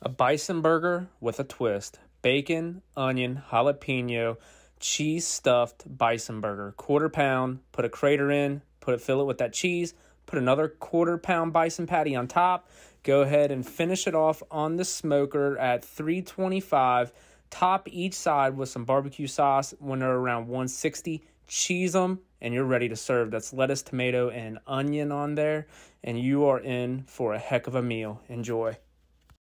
A bison burger with a twist. Bacon, onion, jalapeno, cheese stuffed bison burger. Quarter pound, put a crater in, put it fill it with that cheese, put another quarter pound bison patty on top. Go ahead and finish it off on the smoker at 325. Top each side with some barbecue sauce when they're around 160. Cheese them and you're ready to serve. That's lettuce, tomato, and onion on there, and you are in for a heck of a meal. Enjoy.